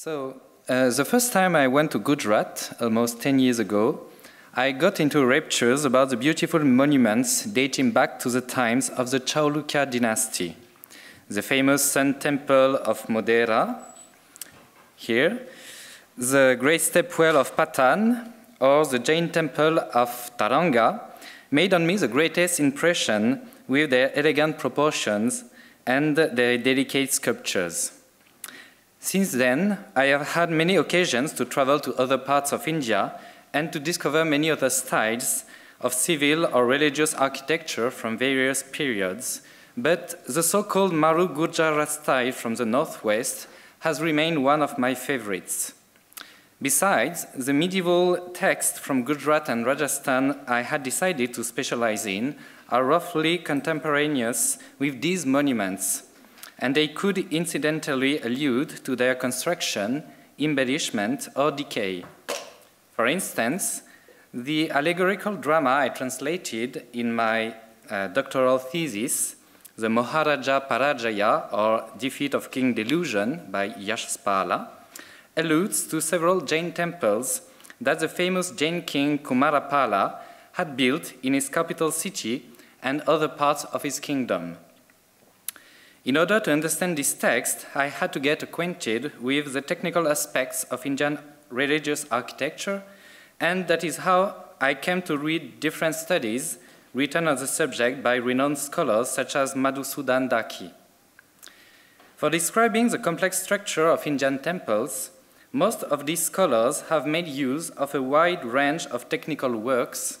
So, uh, the first time I went to Gujarat, almost 10 years ago, I got into raptures about the beautiful monuments dating back to the times of the Chaulukya dynasty. The famous Sun Temple of Modhera, here, the Great Stepwell of Patan, or the Jain Temple of Taranga, made on me the greatest impression with their elegant proportions and their delicate sculptures. Since then, I have had many occasions to travel to other parts of India and to discover many other styles of civil or religious architecture from various periods, but the so-called Maru Gurjara style from the northwest has remained one of my favorites. Besides, the medieval texts from Gujarat and Rajasthan I had decided to specialize in are roughly contemporaneous with these monuments, and they could incidentally allude to their construction, embellishment, or decay. For instance, the allegorical drama I translated in my uh, doctoral thesis, The Moharaja Parajaya, or Defeat of King Delusion by Yashpala, alludes to several Jain temples that the famous Jain king Kumarapala had built in his capital city and other parts of his kingdom. In order to understand this text, I had to get acquainted with the technical aspects of Indian religious architecture, and that is how I came to read different studies written on the subject by renowned scholars such as Madhusudan Dhaky. For describing the complex structure of Indian temples, most of these scholars have made use of a wide range of technical works,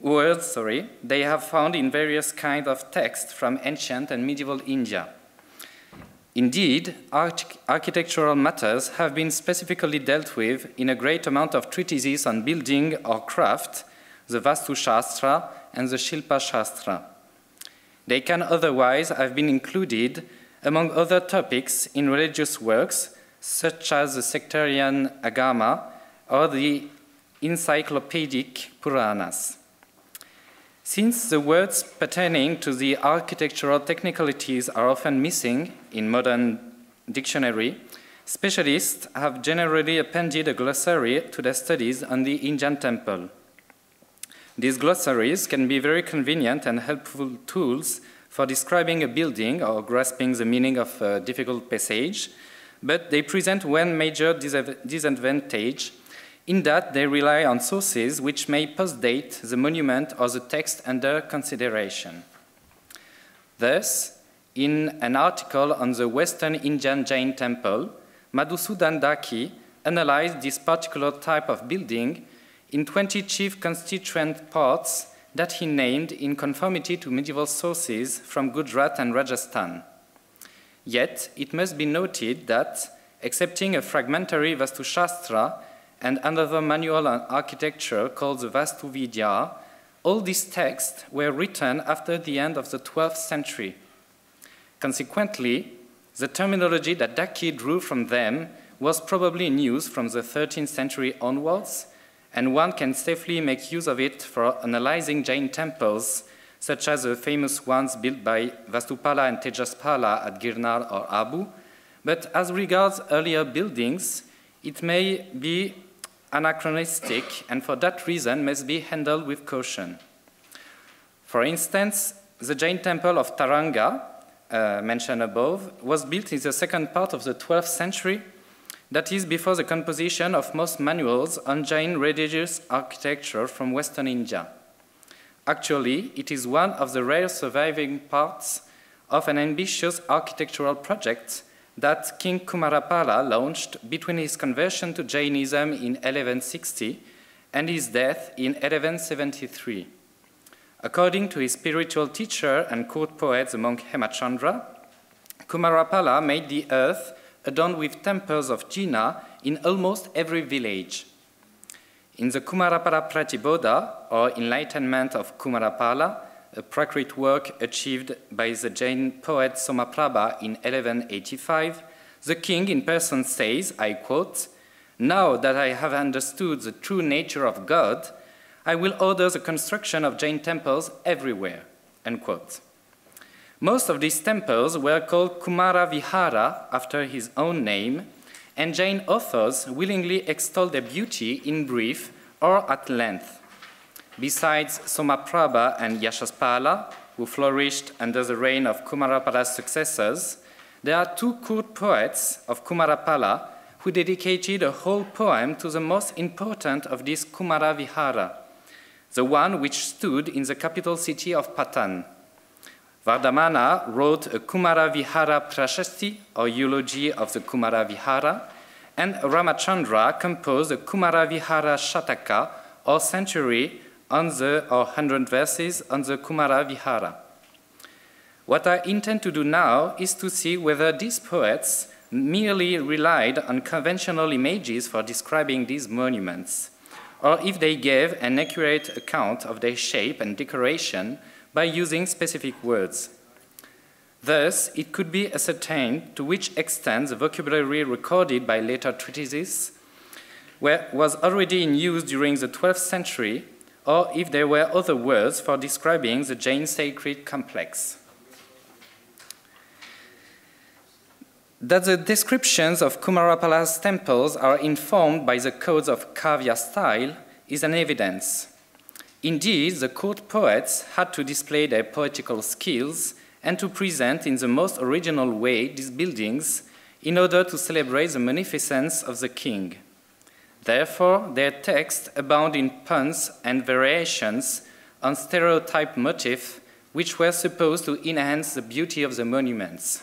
words sorry, they have found in various kinds of texts from ancient and medieval India. Indeed, arch architectural matters have been specifically dealt with in a great amount of treatises on building or craft, the Vastu Shastra and the Shilpa Shastra. They can otherwise have been included among other topics in religious works such as the sectarian Agama or the encyclopedic Puranas. Since the words pertaining to the architectural technicalities are often missing in modern dictionary, specialists have generally appended a glossary to their studies on the Indian temple. These glossaries can be very convenient and helpful tools for describing a building or grasping the meaning of a difficult passage, but they present one major disadvantage in that they rely on sources which may postdate the monument or the text under consideration. Thus, in an article on the Western Indian Jain temple, Madhusudan Dhaky analyzed this particular type of building in 20 chief constituent parts that he named in conformity to medieval sources from Gujarat and Rajasthan. Yet, it must be noted that, excepting a fragmentary Vastu Shastra and another manual on architecture called the Vastu Vidya, all these texts were written after the end of the 12th century. Consequently, the terminology that Dhaky drew from them was probably in use from the 13th century onwards, and one can safely make use of it for analyzing Jain temples such as the famous ones built by Vastupala and Tejaspala at Girnar or Abu. But as regards earlier buildings, it may be anachronistic and for that reason must be handled with caution. For instance, the Jain temple of Taranga, uh, mentioned above, was built in the second part of the 12th century, that is before the composition of most manuals on Jain religious architecture from Western India. Actually, it is one of the rare surviving parts of an ambitious architectural project that King Kumarapala launched between his conversion to Jainism in 1160 and his death in 1173. According to his spiritual teacher and court poet, the monk Hemachandra, Kumarapala made the earth adorned with temples of Jina in almost every village. In the Kumarapala Pratibodha, or Enlightenment of Kumarapala, a Prakrit work achieved by the Jain poet Somaprabha in 1185, the king in person says, I quote, Now that I have understood the true nature of God, I will order the construction of Jain temples everywhere. Unquote. Most of these temples were called Kumara Vihara after his own name, and Jain authors willingly extol their beauty in brief or at length. Besides Somaprabha and Yashashpala, who flourished under the reign of Kumarapala's successors, there are two court poets of Kumarapala who dedicated a whole poem to the most important of this Kumara Vihara, the one which stood in the capital city of Patan. Vardhamana wrote a Kumara Vihara Prashasti, or eulogy of the Kumara Vihara, and Ramachandra composed a Kumara Vihara Shataka, or century, on the, or hundred verses on the Kumara Vihara. What I intend to do now is to see whether these poets merely relied on conventional images for describing these monuments, or if they gave an accurate account of their shape and decoration by using specific words. Thus, it could be ascertained to which extent the vocabulary recorded by later treatises was already in use during the 12th century, or if there were other words for describing the Jain sacred complex. That the descriptions of Kumarapala's temples are informed by the codes of Kavya style is an evidence. Indeed, the court poets had to display their poetical skills and to present in the most original way these buildings in order to celebrate the magnificence of the king. Therefore, their texts abound in puns and variations on stereotype motifs which were supposed to enhance the beauty of the monuments.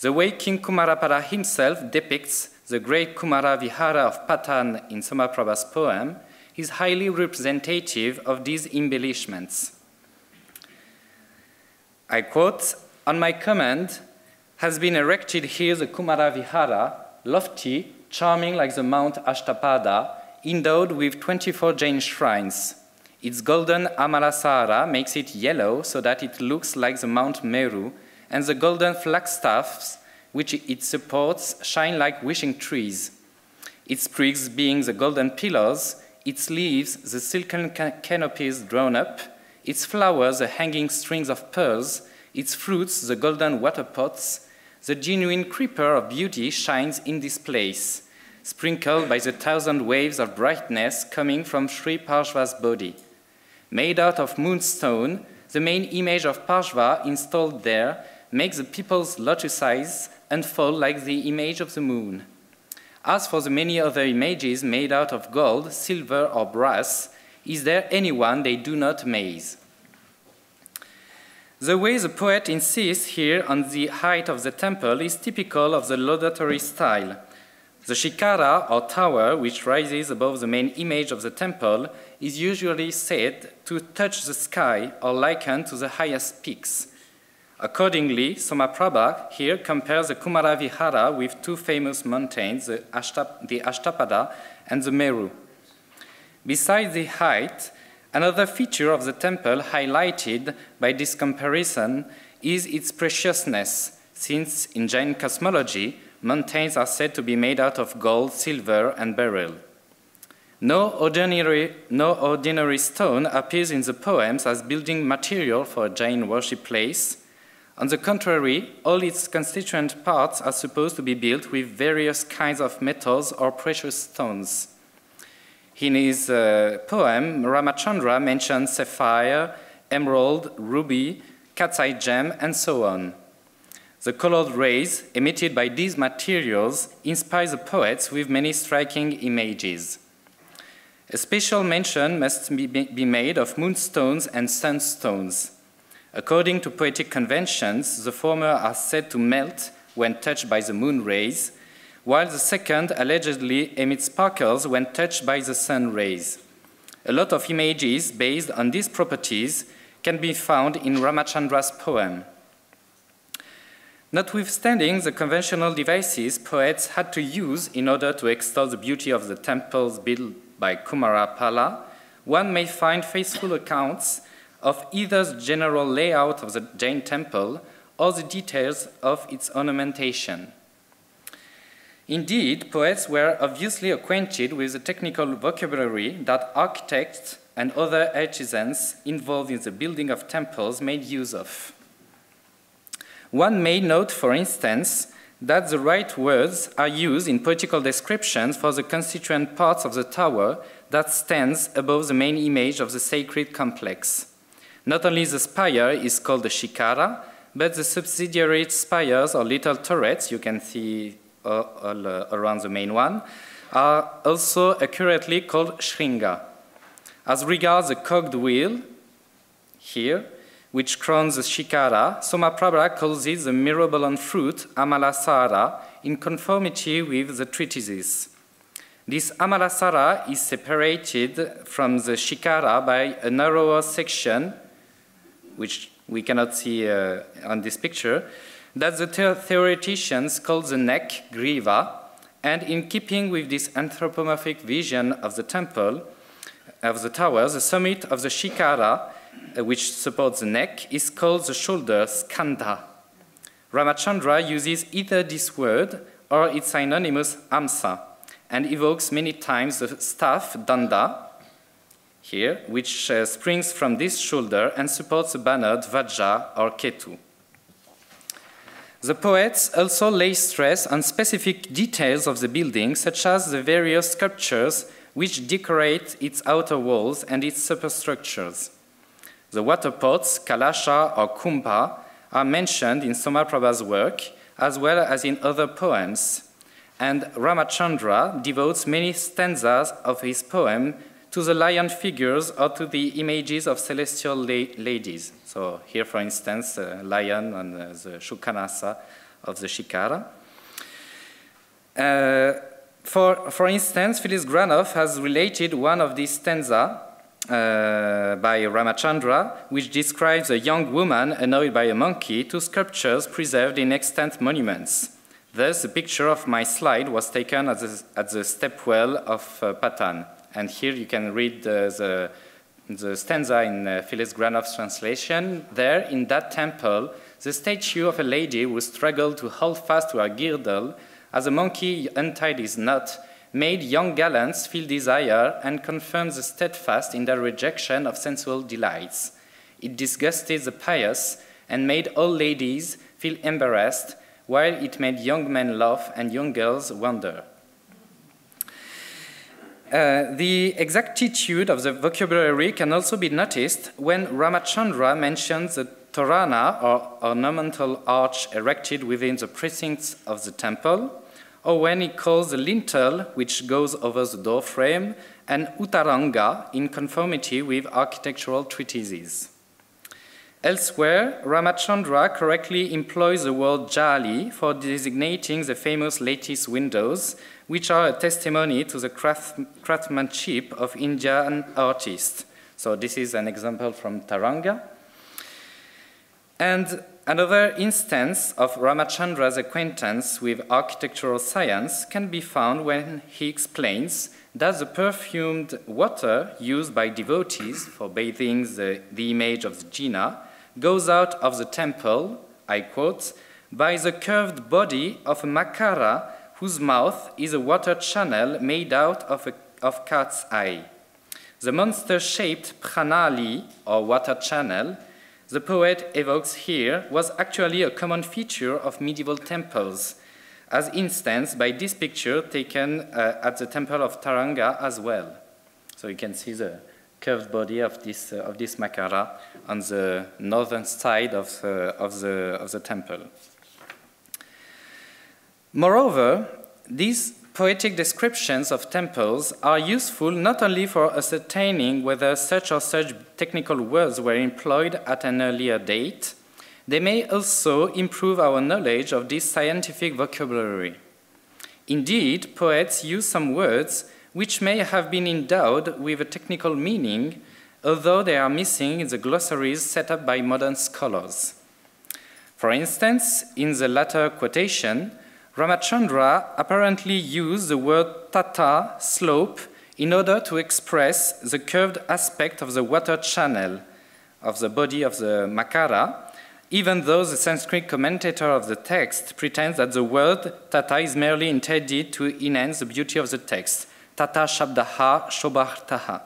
The way King Kumarapala himself depicts the great Kumara Vihara of Patan in Somaprabha's poem is highly representative of these embellishments. I quote, On my command has been erected here the Kumara Vihara, lofty, charming like the Mount Ashtapada, endowed with 24 Jain shrines. Its golden Amalasara makes it yellow so that it looks like the Mount Meru, and the golden flagstaffs which it supports shine like wishing trees. Its sprigs being the golden pillars, its leaves the silken canopies drawn up, its flowers the hanging strings of pearls, its fruits the golden water pots, the genuine creeper of beauty shines in this place, sprinkled by the thousand waves of brightness coming from Sri Parshva's body. Made out of moonstone, the main image of Parshva installed there makes the people's lotus eyes unfold like the image of the moon. As for the many other images made out of gold, silver, or brass, is there anyone they do not amaze? The way the poet insists here on the height of the temple is typical of the laudatory style. The shikara, or tower, which rises above the main image of the temple, is usually said to touch the sky or likened to the highest peaks. Accordingly, Somaprabha here compares the Kumara Vihara with two famous mountains, the, the Ashtapada and the Meru. Besides the height, another feature of the temple highlighted by this comparison is its preciousness, since in Jain cosmology, mountains are said to be made out of gold, silver, and beryl. No ordinary, no ordinary stone appears in the poems as building material for a Jain worship place, on the contrary, all its constituent parts are supposed to be built with various kinds of metals or precious stones. In his uh, poem, Ramachandra mentions sapphire, emerald, ruby, cat's eye gem, and so on. The colored rays emitted by these materials inspire the poets with many striking images. A special mention must be made of moonstones and sunstones. According to poetic conventions, the former are said to melt when touched by the moon rays, while the second allegedly emits sparkles when touched by the sun rays. A lot of images based on these properties can be found in Ramachandra's poem. Notwithstanding the conventional devices poets had to use in order to extol the beauty of the temples built by Kumarapala, one may find faithful accounts of either the general layout of the Jain temple or the details of its ornamentation. Indeed, poets were obviously acquainted with the technical vocabulary that architects and other artisans involved in the building of temples made use of. One may note, for instance, that the right words are used in poetical descriptions for the constituent parts of the tower that stands above the main image of the sacred complex. Not only the spire is called the shikara, but the subsidiary spires or little turrets, you can see around the main one, are also accurately called shringa. As regards the cogged wheel, here, which crowns the shikara, Somaprabha calls it the Myrobalan fruit, Amalasara, in conformity with the treatises. This Amalasara is separated from the shikara by a narrower section, which we cannot see uh, on this picture, that the theoreticians call the neck griva, and in keeping with this anthropomorphic vision of the temple, of the tower, the summit of the shikara, uh, which supports the neck, is called the shoulder, skanda. Ramachandra uses either this word or its synonymous amsa, and evokes many times the staff, danda, here, which uh, springs from this shoulder and supports the banner Dvaja or Ketu. The poets also lay stress on specific details of the building, such as the various sculptures which decorate its outer walls and its superstructures. The water pots, kalasha or kumbha, are mentioned in Somaprabha's work, as well as in other poems, and Ramachandra devotes many stanzas of his poem to the lion figures or to the images of celestial la ladies. So here, for instance, a lion on uh, the Shukanasa of the Shikara. Uh, for, for instance, Phyllis Granoff has related one of these stanzas uh, by Ramachandra, which describes a young woman annoyed by a monkey, to sculptures preserved in extant monuments. Thus, the picture of my slide was taken at the, at the stepwell of uh, Patan. And here you can read the, the stanza in uh, Phyllis Granoff's translation. There, in that temple, the statue of a lady who struggled to hold fast to her girdle as a monkey untied his knot made young gallants feel desire and confirmed the steadfast in their rejection of sensual delights. It disgusted the pious and made old ladies feel embarrassed, while it made young men laugh and young girls wonder. Uh, the exactitude of the vocabulary can also be noticed when Ramachandra mentions the torana, or ornamental arch erected within the precincts of the temple, or when he calls the lintel, which goes over the doorframe, an utaranga in conformity with architectural treatises. Elsewhere, Ramachandra correctly employs the word jali for designating the famous lattice windows which are a testimony to the craft, craftsmanship of Indian artists. So this is an example from Taranga. And another instance of Ramachandra's acquaintance with architectural science can be found when he explains that the perfumed water used by devotees for bathing the, the image of the Jina goes out of the temple, I quote, by the curved body of a makara whose mouth is a water channel made out of a of cat's eye. The monster-shaped pranali, or water channel, the poet evokes here was actually a common feature of medieval temples, as instanced by this picture taken uh, at the temple of Taranga as well. So you can see the curved body of this, uh, of this makara on the northern side of the, of the, of the temple. Moreover, these poetic descriptions of temples are useful not only for ascertaining whether such or such technical words were employed at an earlier date, they may also improve our knowledge of this scientific vocabulary. Indeed, poets use some words which may have been endowed with a technical meaning, although they are missing in the glossaries set up by modern scholars. For instance, in the latter quotation, Ramachandra apparently used the word tata, slope, in order to express the curved aspect of the water channel of the body of the Makara, even though the Sanskrit commentator of the text pretends that the word tata is merely intended to enhance the beauty of the text. Tata shabdaha shobhartaha.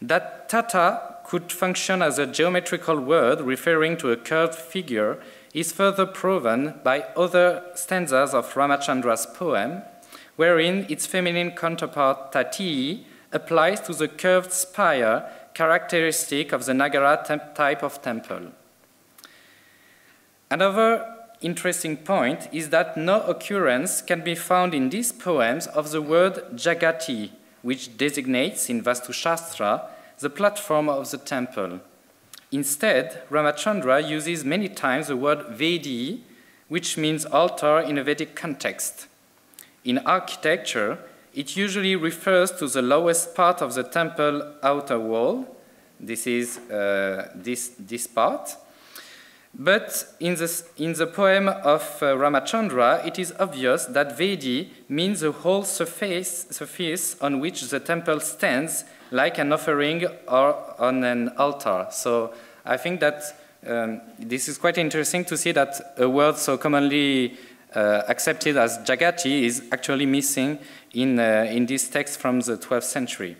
That tata could function as a geometrical word referring to a curved figure is further proven by other stanzas of Ramachandra's poem, wherein its feminine counterpart Tati applies to the curved spire characteristic of the Nagara type of temple. Another interesting point is that no occurrence can be found in these poems of the word Jagati, which designates in Vastu Shastra the platform of the temple. Instead, Ramachandra uses many times the word Vedi, which means altar in a Vedic context. In architecture, it usually refers to the lowest part of the temple outer wall. This is uh, this, this part. But in, this, in the poem of uh, Ramachandra, it is obvious that Vedi means the whole surface, surface on which the temple stands like an offering or on an altar. So I think that um, this is quite interesting to see that a word so commonly uh, accepted as Jagati is actually missing in, uh, in this text from the 12th century.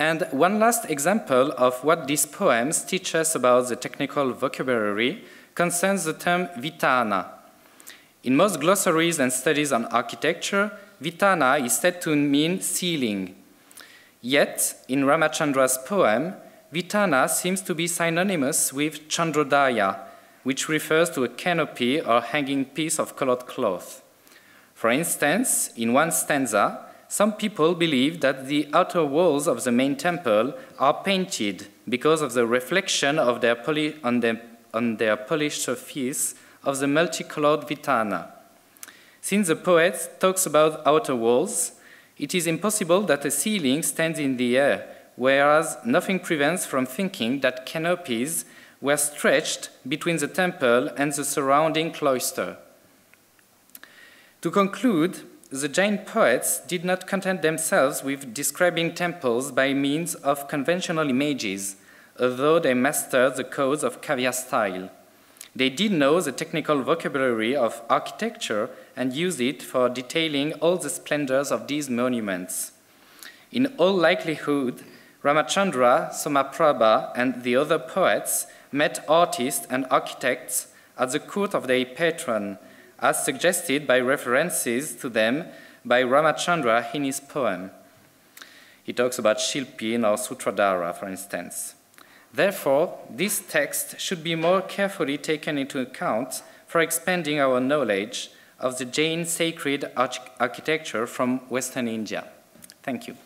And one last example of what these poems teach us about the technical vocabulary concerns the term vitana. In most glossaries and studies on architecture, vitana is said to mean ceiling, Yet, in Ramachandra's poem, Vitana seems to be synonymous with Chandrodaya, which refers to a canopy or hanging piece of colored cloth. For instance, in one stanza, some people believe that the outer walls of the main temple are painted because of the reflection of their on, the, on their polished surface of the multicolored vitana. Since the poet talks about outer walls, it is impossible that a ceiling stands in the air, whereas nothing prevents from thinking that canopies were stretched between the temple and the surrounding cloister. To conclude, the Jain poets did not content themselves with describing temples by means of conventional images, although they mastered the codes of Kavya style. They did know the technical vocabulary of architecture and used it for detailing all the splendors of these monuments. In all likelihood, Ramachandra, Somaprabha, and the other poets met artists and architects at the court of their patron, as suggested by references to them by Ramachandra in his poem. He talks about Shilpin or Sutradhara, for instance. Therefore, this text should be more carefully taken into account for expanding our knowledge of the Jain sacred arch architecture from Western India. Thank you.